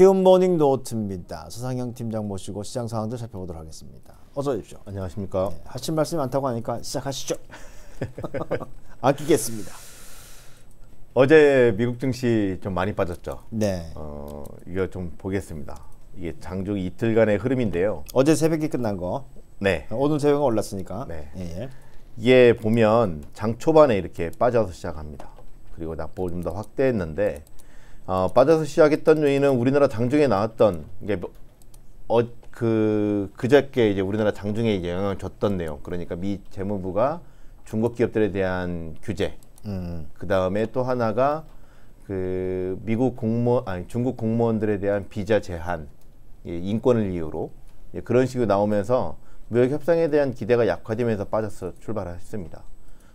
키움 모닝 노트입니다. 서상영 팀장 모시고 시장 상황들 살펴보도록 하겠습니다. 어서 오십시오. 안녕하십니까. 네, 하실 말씀이 많다고 하니까 시작하시죠. 아끼겠습니다. 어제 미국 증시 좀 많이 빠졌죠. 네. 어, 이거 좀 보겠습니다. 이게 장중 이틀간의 흐름인데요. 어제 새벽에 끝난 거. 네. 오늘 새벽에 올랐으니까. 네. 예, 예. 이게 보면 장 초반에 이렇게 빠져서 시작합니다. 그리고 낙폭을 좀 더 확대했는데 어, 빠져서 시작했던 요인은 우리나라 장중에 나왔던 이게 뭐, 어, 그 그저께 이제 우리나라 장중에 이제 영향을 줬던 내용. 그러니까 미 재무부가 중국 기업들에 대한 규제. 음. 그 다음에 또 하나가 그 미국 공무원 아니 중국 공무원들에 대한 비자 제한, 예, 인권을 이유로 예, 그런 식으로 나오면서 무역 협상에 대한 기대가 약화되면서 빠져서 출발했습니다.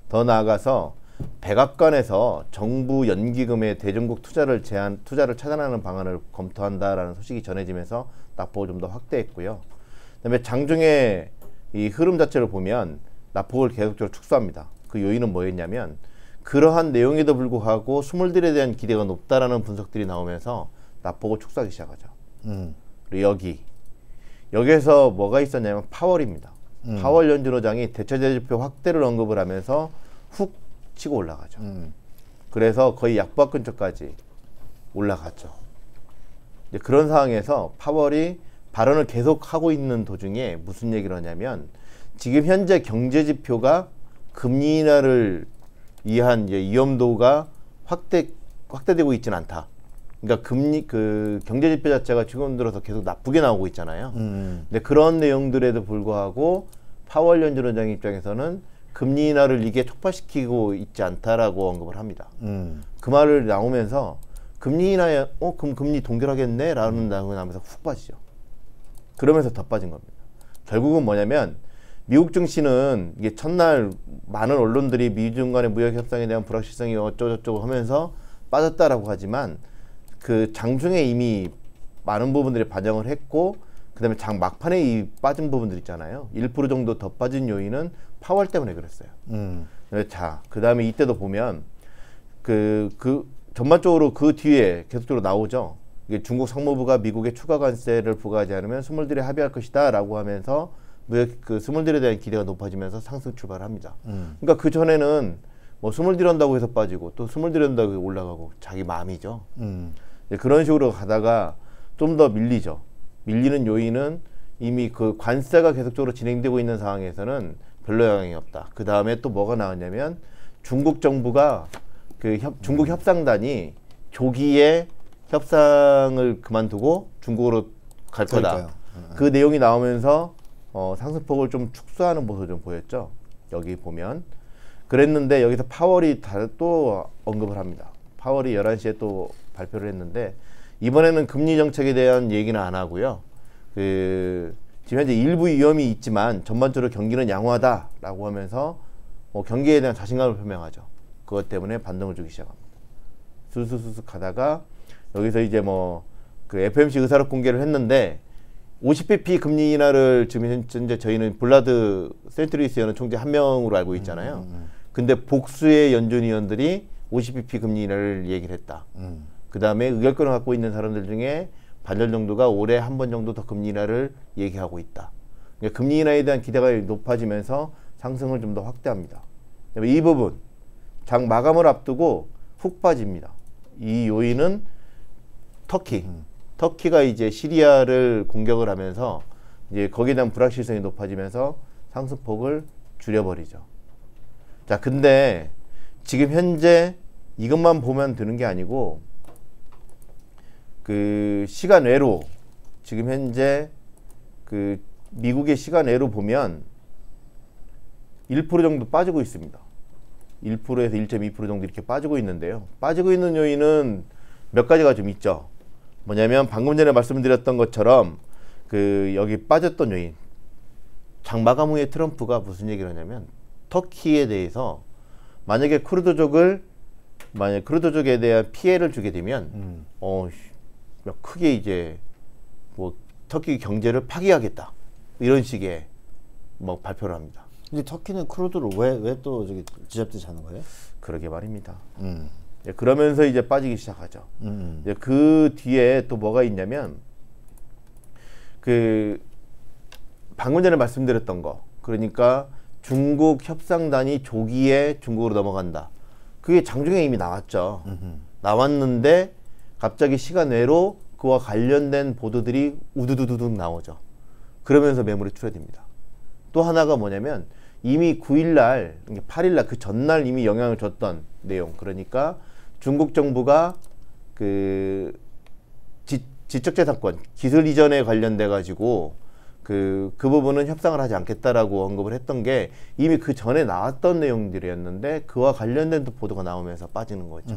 더 나아가서 백악관에서 정부 연기금의 대중국 투자를 제한 투자를 차단하는 방안을 검토한다라는 소식이 전해지면서 낙폭을 좀 더 확대했고요. 그다음에 장중에 이 흐름 자체를 보면 낙폭을 계속적으로 축소합니다. 그 요인은 뭐였냐면 그러한 내용에도 불구하고 스물들에 대한 기대가 높다라는 분석들이 나오면서 낙폭을 축소하기 시작하죠. 음. 그리고 여기 여기에서 뭐가 있었냐면 파월입니다. 음. 파월 연준호장이 대체제지표 확대를 언급을 하면서 훅 치고 올라가죠. 음. 그래서 거의 약보합 근처까지 올라갔죠. 이제 그런 상황에서 파월이 발언을 계속 하고 있는 도중에 무슨 얘기를 하냐면 지금 현재 경제 지표가 금리 인하를 위한 이제 위험도가 확대 확대되고 있지는 않다. 그러니까 금리 그 경제 지표 자체가 지금 들어서 계속 나쁘게 나오고 있잖아요. 음. 근데 그런 내용들에도 불구하고 파월 연준 원장 입장에서는 금리 인하를 이게 촉발시키고 있지 않다라고 언급을 합니다. 음. 그 말을 나오면서 금리 인하에 어 그럼 금리 동결하겠네라는 나오고 나면서 훅 빠지죠. 그러면서 더 빠진 겁니다. 결국은 뭐냐면 미국 증시는 이게 첫날 많은 언론들이 미중 간의 무역 협상에 대한 불확실성이 어쩌고저쩌고 하면서 빠졌다라고 하지만 그 장중에 이미 많은 부분들이 반영을 했고 그다음에 장 막판에 이 빠진 부분들 있잖아요. 1% 정도 더 빠진 요인은 파월 때문에 그랬어요. 음. 자, 그다음에 이때도 보면 그, 그 전반적으로 그 뒤에 계속적으로 나오죠. 이게 중국 상무부가 미국에 추가 관세를 부과하지 않으면 스물들이 합의할 것이다라고 하면서 그 스물들에 대한 기대가 높아지면서 상승 출발합니다. 음. 그러니까 그 전에는 뭐 스물들 한다고 해서 빠지고 또 스물들 한다고 해서 올라가고 자기 마음이죠. 음. 그런 식으로 가다가 좀 더 밀리죠. 밀리는 요인은 이미 그 관세가 계속적으로 진행되고 있는 상황에서는 별로 영향이 없다. 그 다음에 또 뭐가 나왔냐면 중국 정부가 그 협, 중국 협상단이 조기에 협상을 그만두고 중국으로 갈 거다. 그러니까요. 그 내용이 나오면서 어, 상승폭을 좀 축소하는 모습을 좀 보였죠. 여기 보면 그랬는데 여기서 파월이 또 언급을 합니다. 파월이 11시에 또 발표를 했는데 이번에는 금리 정책에 대한 얘기는 안 하고요. 그 지금 현재 일부 위험이 있지만 전반적으로 경기는 양호하다라고 하면서 뭐 경기에 대한 자신감을 표명하죠. 그것 때문에 반등을 주기 시작합니다. 수수수수 가다가 여기서 이제 뭐 그 FOMC 의사록 공개를 했는데 50bp 금리 인하를 지금 현재 저희는 불라드 세인트루이스 연은 총재 한 명으로 알고 있잖아요. 음, 음, 음. 근데 복수의 연준 위원들이 50bp 금리 인하를 얘기를 했다. 음. 그 다음에 의결권을 갖고 있는 사람들 중에 반절 정도가 올해 한 번 정도 더 금리 인하를 얘기하고 있다. 그러니까 금리 인하에 대한 기대가 높아지면서 상승을 좀 더 확대합니다. 이 부분 장 마감을 앞두고 훅 빠집니다. 이 요인은 터키. 음. 터키가 이제 시리아를 공격을 하면서 이제 거기에 대한 불확실성이 높아지면서 상승폭을 줄여버리죠. 자, 근데 지금 현재 이것만 보면 되는 게 아니고 그 시간 외로 지금 현재 그 미국의 시간 외로 보면 1% 정도 빠지고 있습니다. 1%에서 1.2% 정도 이렇게 빠지고 있는데요. 빠지고 있는 요인은 몇 가지가 좀 있죠. 뭐냐면 방금 전에 말씀드렸던 것처럼 그 여기 빠졌던 요인 장마감 후에 트럼프가 무슨 얘기를 하냐면 터키에 대해서 만약에 쿠르드족을 만약 쿠르드족에 대한 피해를 주게 되면 음. 어 크게 이제 뭐 터키 경제를 파괴하겠다 이런 식의 뭐 발표를 합니다. 근데 터키는 크루드를 왜 왜 또 저기 지잡듯이 하는 거예요? 그러게 말입니다. 음. 예, 그러면서 이제 빠지기 시작하죠. 음. 이제 그 뒤에 또 뭐가 있냐면 그 방금 전에 말씀드렸던 거 그러니까 중국 협상단이 조기에 중국으로 넘어간다. 그게 장중에 이미 나왔죠. 나왔는데 갑자기 시간 외로 그와 관련된 보도들이 우두두두둑 나오죠. 그러면서 매물이 줄어듭니다. 또 하나가 뭐냐면 이미 9일날, 8일날 그 전날 이미 영향을 줬던 내용. 그러니까 중국 정부가 그 지, 지적재산권 기술 이전에 관련돼 가지고 그, 그 부분은 협상을 하지 않겠다라고 언급을 했던 게 이미 그 전에 나왔던 내용들이었는데 그와 관련된 또 보도가 나오면서 빠지는 거죠.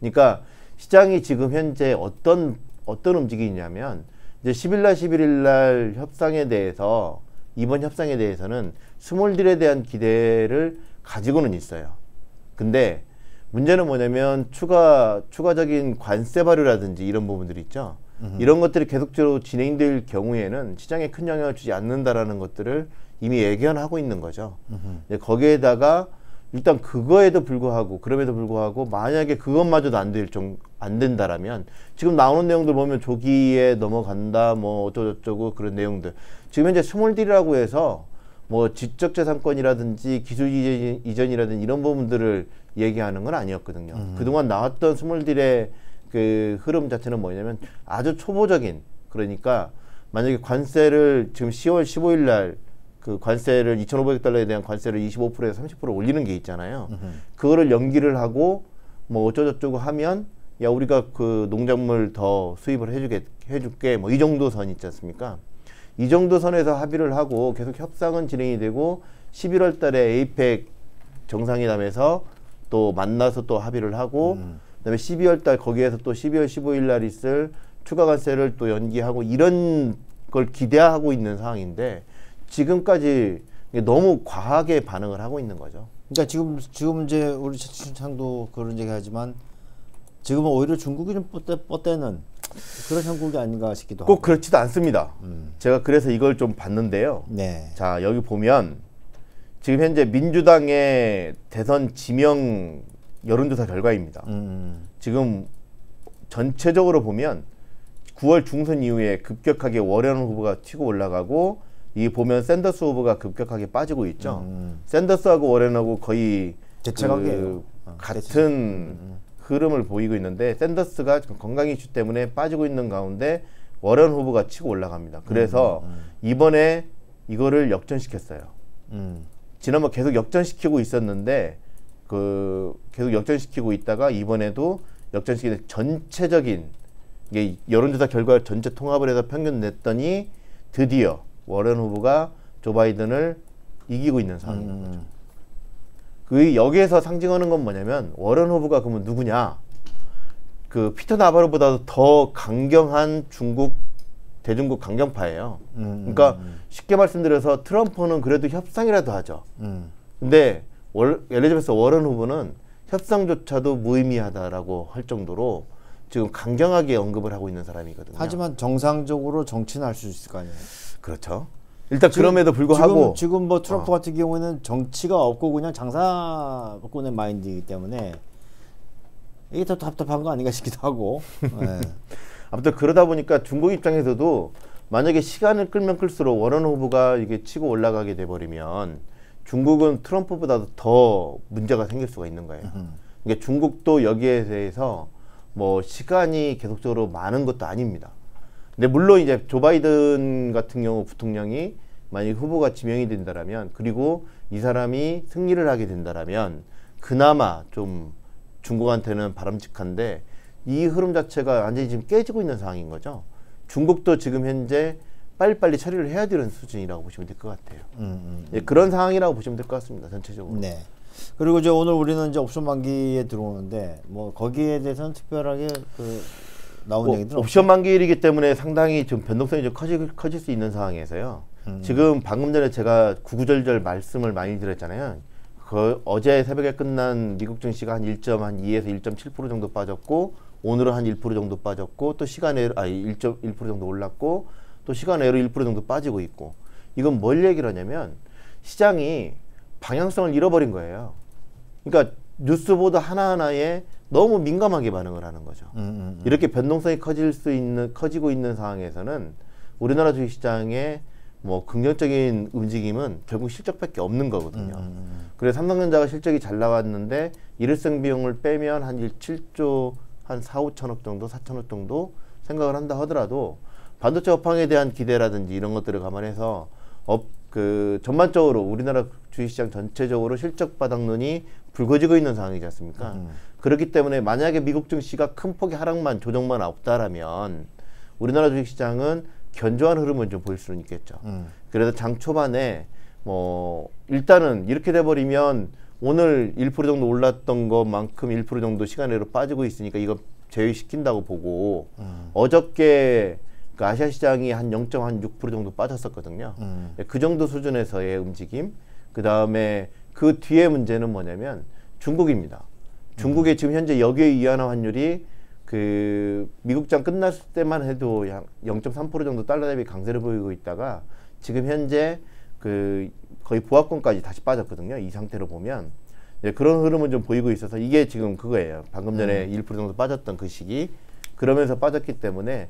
그러니까 시장이 지금 현재 어떤 어떤 움직이냐면 이제 10일 날 11일 날 협상에 대해서 이번 협상에 대해서는 스몰딜에 대한 기대를 가지고는 있어요. 근데 문제는 뭐냐면 추가 추가적인 관세 발효라든지 이런 부분들이 있죠. 이런 것들이 계속적으로 진행될 경우에는 시장에 큰 영향을 주지 않는다라는 것들을 이미 예견하고 있는 거죠. 거기에다가 일단 그거에도 불구하고 그럼에도 불구하고 만약에 그것마저도 안될좀안 된다라면 지금 나오는 내용들 보면 조기에 넘어간다 뭐 어쩌고저쩌고 그런 내용들 지금 현재 스몰딜이라고 해서 뭐 지적재산권이라든지 기술 이전- 이전이라든지 이런 부분들을 얘기하는 건 아니었거든요. 그동안 나왔던 스몰딜의 그 흐름 자체는 뭐냐면 아주 초보적인 그러니까 만약에 관세를 지금 10월 15일 날 그 관세를 2,500달러에 대한 관세를 25%에서 30% 올리는 게 있잖아요. 그거를 연기를 하고 뭐 어쩌고저쩌고 하면 야 우리가 그 농작물 더 수입을 해주게 해줄게 뭐 이 정도 선 있지 않습니까? 이 정도 선에서 합의를 하고 계속 협상은 진행이 되고 11월 달에 에이펙 정상회담에서 또 만나서 또 합의를 하고 그다음에 12월 달 거기에서 또 12월 15일 날 있을 추가 관세를 또 연기하고 이런 걸 기대하고 있는 상황인데 지금까지 너무 과하게 반응을 하고 있는 거죠. 그러니까 지금 지금 이제 우리 최춘창도 그런 얘기하지만 지금은 오히려 중국이 좀 뻗대, 뻗대는 그런 형국이 아닌가 싶기도 하고. 꼭 그렇지도 않습니다. 제가 그래서 이걸 좀 봤는데요. 네. 자 여기 보면 지금 현재 민주당의 대선 지명 여론조사 결과입니다. 음. 지금 전체적으로 보면 9월 중순 이후에 급격하게 워렌 후보가 튀고 올라가고 이 보면 샌더스 후보가 급격하게 빠지고 있죠. 샌더스하고 워렌하고 거의 대체관계예요. 그 어, 같은 흐름을 보이고 있는데 샌더스가 지금 건강 이슈 때문에 빠지고 있는 가운데 워렌 후보가 치고 올라갑니다. 그래서 이번에 이거를 역전시켰어요. 음. 지난번 계속 역전시키고 있었는데 그 계속 역전시키고 있다가 이번에도 역전시키는 전체적인 이게 여론조사 결과 전체 통합을 해서 평균 냈더니 드디어 워런 후보가 조 바이든을 이기고 있는 상황인 음. 거죠. 그 여기에서 상징하는 건 뭐냐면 워런 후보가 그러면 누구냐? 그 피터 나바로보다도 더 강경한 중국 대중국 강경파예요. 음. 그러니까 쉽게 말씀드려서 트럼프는 그래도 협상이라도 하죠. 음. 근데 월, 엘리자베스 워런 후보는 협상조차도 무의미하다라고 할 정도로 지금 강경하게 언급을 하고 있는 사람이거든요. 하지만 정상적으로 정치는 할 수 있을 거 아니에요. 그렇죠. 일단 그럼에도 불구하고 지금, 지금 뭐 트럼프 같은 경우에는 정치가 없고 그냥 장사꾼의 마인드이기 때문에 이게 더 답답한 거 아닌가 싶기도 하고. 네. 아무튼 그러다 보니까 중국 입장에서도 만약에 시간을 끌면 끌수록 워런 후보가 이게 치고 올라가게 돼 버리면 중국은 트럼프보다도 더 문제가 생길 수가 있는 거예요. 그러니까 중국도 여기에 대해서 뭐 시간이 계속적으로 많은 것도 아닙니다. 근데 물론 이제 조 바이든 같은 경우 부통령이 만약 후보가 지명이 된다라면 그리고 이 사람이 승리를 하게 된다라면 그나마 좀 중국한테는 바람직한데 이 흐름 자체가 완전히 지금 깨지고 있는 상황인 거죠. 중국도 지금 현재 빨리빨리 처리를 해야 되는 수준이라고 보시면 될 것 같아요. 음, 예, 그런 상황이라고 보시면 될 것 같습니다. 전체적으로. 음. 네. 그리고 이제 오늘 우리는 이제 옵션 만기에 들어오는데 뭐 거기에 대해서는 특별하게 그 나온 뭐 얘기들은 옵션 만기일이기 때문에 상당히 좀 변동성이 좀 커질, 커질 수 있는 상황에서요. 지금 방금 전에 제가 구구절절 말씀을 많이 드렸잖아요. 그 어제 새벽에 끝난 미국 증시가 한 1.2에서 1.7% 정도 빠졌고 오늘은 한 1% 정도 빠졌고 또 시간외로 아니 1.1% 정도 올랐고 또 시간외로 1% 정도 빠지고 있고 이건 뭘 얘기를 하냐면 시장이 방향성을 잃어버린 거예요. 그러니까 뉴스 보도 하나하나에 너무 민감하게 반응을 하는 거죠. 음, 음, 음. 이렇게 변동성이 커질 수 있는 커지고 있는 상황에서는 우리나라 주식시장의 뭐 긍정적인 움직임은 결국 실적밖에 없는 거거든요. 음, 그래서 삼성전자가 실적이 잘 나왔는데 일회성 비용을 빼면 한 7조 한 4, 5천억 정도, 4천억 정도 생각을 한다 하더라도 반도체 업황에 대한 기대라든지 이런 것들을 감안해서 업, 그 전반적으로 우리나라 주식시장 전체적으로 실적 바닥론이 불거지고 있는 상황이지 않습니까? 그렇기 때문에 만약에 미국 증시가 큰 폭의 하락만 조정만 없다라면 우리나라 주식시장은 견조한 흐름을 좀 보일 수는 있겠죠. 음. 그래서 장 초반에 뭐 일단은 이렇게 돼버리면 오늘 1% 정도 올랐던 것만큼 1% 정도 시간 외로 빠지고 있으니까 이거 제외시킨다고 보고 어저께 그 아시아 시장이 한 0.6% 정도 빠졌었거든요. 음. 그 정도 수준에서의 움직임. 그 다음에 그 뒤에 문제는 뭐냐면 중국입니다. 중국의 지금 현재 여기의 위안화 환율이 그 미국장 끝났을 때만 해도 약 0.3% 정도 달러 대비 강세를 보이고 있다가 지금 현재 그 거의 보합권까지 다시 빠졌거든요. 이 상태로 보면 네, 그런 흐름은 좀 보이고 있어서 이게 지금 그거예요. 방금 전에 1% 정도 빠졌던 그 시기 그러면서 빠졌기 때문에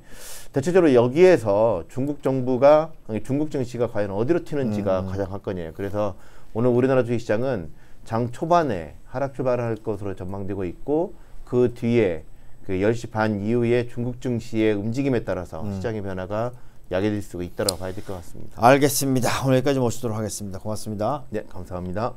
대체적으로 여기에서 중국 정부가 중국 증시가 과연 어디로 튀는지가 가장 관건이에요. 그래서 오늘 우리나라 주식시장은 장 초반에 하락 출발할 것으로 전망되고 있고 그 뒤에 그 10시 반 이후에 중국 증시의 움직임에 따라서 시장의 변화가 야기될 수가 있다고 봐야 될 것 같습니다. 알겠습니다. 오늘 여기까지 모시도록 하겠습니다. 고맙습니다. 네, 감사합니다.